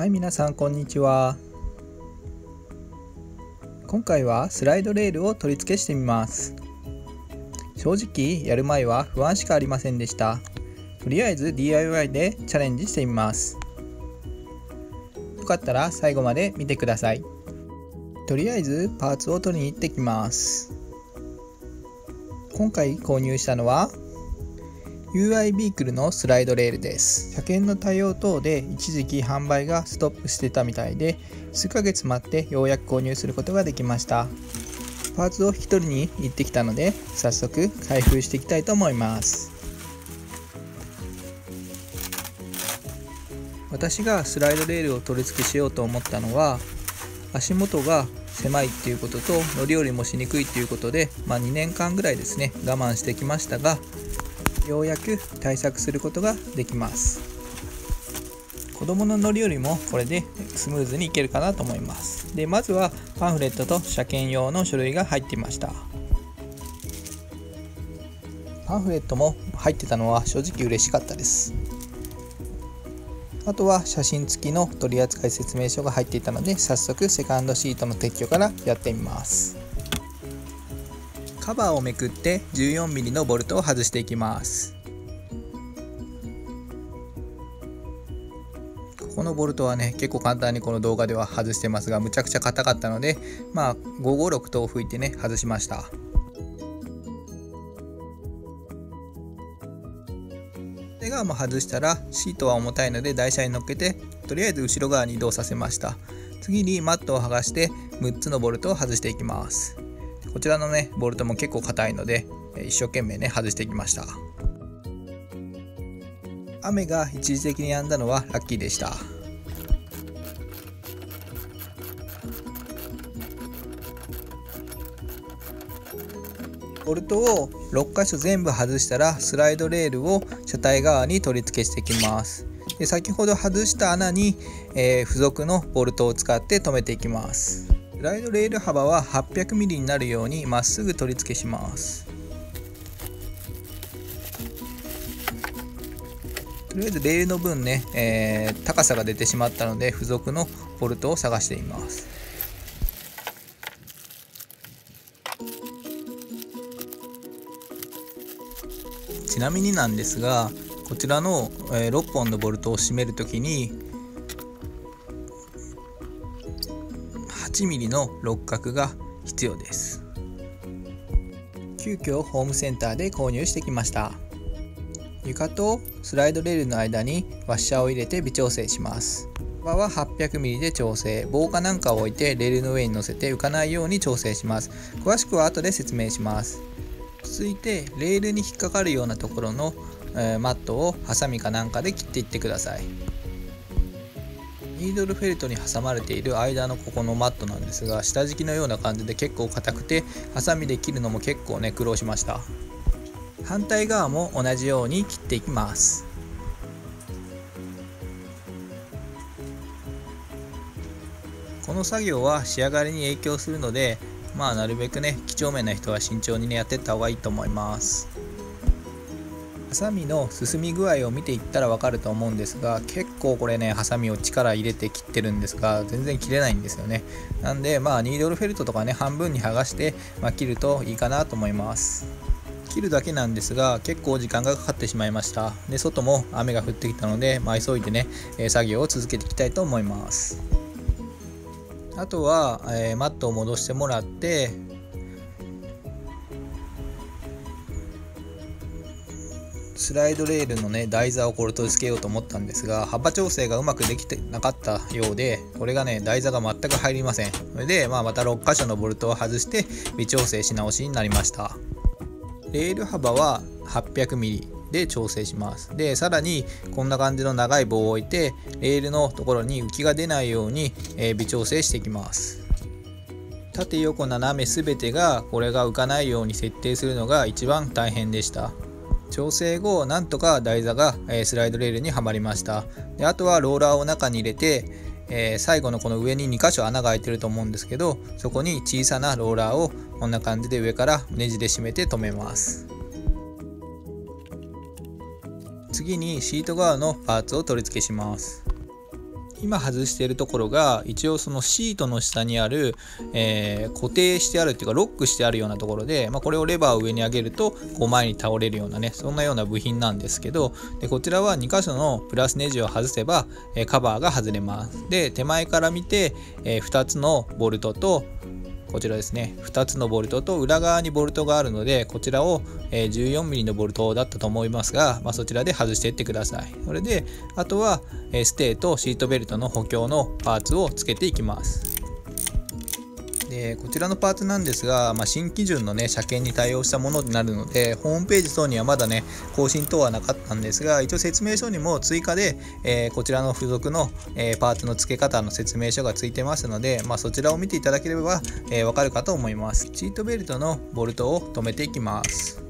はい皆さんこんにちは。今回はスライドレールを取り付けしてみます。正直やる前は不安しかありませんでした。とりあえず DIY でチャレンジしてみます。かったら最後まで見てください。とりあえずパーツを取りに行ってきます。今回購入したのは UI ビークルのスライドレールです。車検の対応等で一時期販売がストップしてたみたいで数ヶ月待ってようやく購入することができました。パーツを引き取りに行ってきたので早速開封していきたいと思います。私がスライドレールを取り付けしようと思ったのは足元が狭いっていうことと乗り降りもしにくいっていうことで、まあ、2年間ぐらいですね我慢してきましたがようやく対策することができます。子供の乗り降りもこれでスムーズにいけるかなと思います。でまずはパンフレットと車検用の書類が入っていました。パンフレットも入ってたのは正直嬉しかったです。あとは写真付きの取扱説明書が入っていたので早速セカンドシートの撤去からやってみます。カバーをめくって 14mm のボルトを外していきます。ここのボルトはね結構簡単にこの動画では外してますがむちゃくちゃ硬かったのでまあ556と吹いてね外しました。これがも外したらシートは重たいので台車に乗っけてとりあえず後ろ側に移動させました。次にマットを剥がして6つのボルトを外していきます。こちらのねボルトも結構硬いので一生懸命ね外していきました。雨が一時的に止んだのはラッキーでした。ボルトを6箇所全部外したらスライドレールを車体側に取り付けしていきます。で先ほど外した穴に、えー、付属のボルトを使って留めていきます。スライドレール幅は 800mm になるようにまっすぐ取り付けします。とりあえずレールの分ね、えー、高さが出てしまったので付属のボルトを探しています。ちなみになんですがこちらの、え、6本のボルトを締めるときに 8mm の六角が必要です。急遽ホームセンターで購入してきました。床とスライドレールの間にワッシャーを入れて微調整します。幅は 800mm で調整。防火なんかを置いてレールの上に乗せて浮かないように調整します。詳しくは後で説明します。続いてレールに引っかかるようなところの、えー、マットをハサミかなんかで切っていってください。ニードルフェルトに挟まれている間のここのマットなんですが下敷きのような感じで結構硬くてハサミで切るのも結構ね苦労しました。反対側も同じように切っていきます。この作業は仕上がりに影響するのでまあなるべくね几帳面な人は慎重にねやってった方がいいと思います。ハサミの進み具合を見ていったら分かると思うんですが結構これねハサミを力入れて切ってるんですが全然切れないんですよね。なんでまあニードルフェルトとかね半分に剥がして、まあ、切るといいかなと思います。切るだけなんですが結構時間がかかってしまいました。で外も雨が降ってきたので、まあ、急いでね作業を続けていきたいと思います。あとは、えー、マットを戻してもらってスライドレールのね台座をこれ取り付けようと思ったんですが幅調整がうまくできてなかったようでこれがね台座が全く入りません。それで、まあ、また6箇所のボルトを外して微調整し直しになりました。レール幅は 800mm で調整します。でさらにこんな感じの長い棒を置いてレールのところに浮きが出ないように、え、微調整していきます。縦横斜め全てがこれが浮かないように設定するのが一番大変でした。調整後なんとか台座がスライドレールにはまりました。であとはローラーを中に入れてえー、最後のこの上に2箇所穴が開いてると思うんですけどそこに小さなローラーをこんな感じで上からネジで締めて留めます。次にシート側のパーツを取り付けします。今外しているところが一応そのシートの下にある、えー、固定してあるっていうかロックしてあるようなところで、まあ、これをレバーを上に上げるとこう前に倒れるようなねそんなような部品なんですけどでこちらは2箇所のプラスネジを外せば、えー、カバーが外れます。で手前から見て、えー、2つのボルトとこちらですね。2つのボルトと裏側にボルトがあるのでこちらを 14mm のボルトだったと思いますが、まあ、そちらで外していってください。それであとはステーとシートベルトの補強のパーツをつけていきます。でこちらのパーツなんですが、まあ、新基準のね車検に対応したものになるのでホームページ等にはまだね更新等はなかったんですが一応説明書にも追加で、えー、こちらの付属の、えー、パーツの付け方の説明書がついてますので、まあ、そちらを見ていただければ、えー、わかるかと思います。シートベルトのボルトを留めていきます。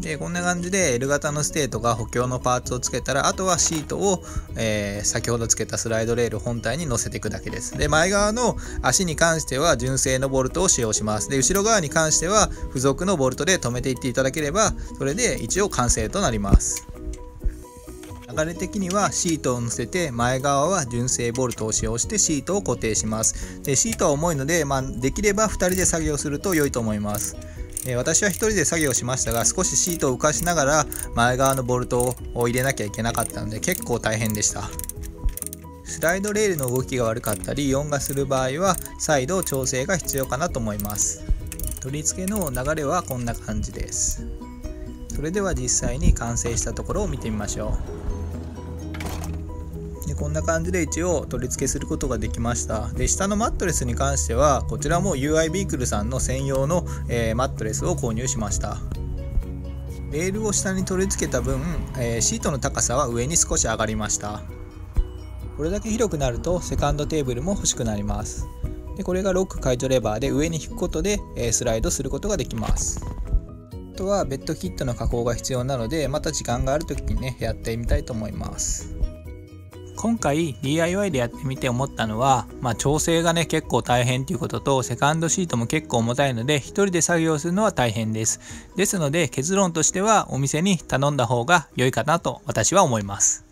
でこんな感じで L 型のステーとか補強のパーツをつけたらあとはシートを、えー、先ほどつけたスライドレール本体に乗せていくだけです。で前側の足に関しては純正のボルトを使用します。で後ろ側に関しては付属のボルトで留めていっていただければそれで一応完成となります。流れ的にはシートを乗せて前側は純正ボルトを使用してシートを固定します。でシートは重いので、まあ、できれば2人で作業すると良いと思います。え私は1人で作業しましたが少しシートを浮かしながら前側のボルトを入れなきゃいけなかったので結構大変でした。スライドレールの動きが悪かったり音がする場合は再度調整が必要かなと思います。取り付けの流れはこんな感じです。それでは実際に完成したところを見てみましょう。こんな感じで一応取り付けすることができました。で下のマットレスに関してはこちらも UI ビークルさんの専用の、えー、マットレスを購入しました。レールを下に取り付けた分、えー、シートの高さは上に少し上がりました。これだけ広くなるとセカンドテーブルも欲しくなります。でこれがロック解除レバーで上に引くことで、えスライドすることができます。あとはベッドキットの加工が必要なのでまた時間がある時にねやってみたいと思います。今回 DIY でやってみて思ったのは、まあ、調整がね結構大変っていうこととセカンドシートも結構重たいので1人で作業するのは大変です。ですので結論としてはお店に頼んだ方が良いかなと私は思います。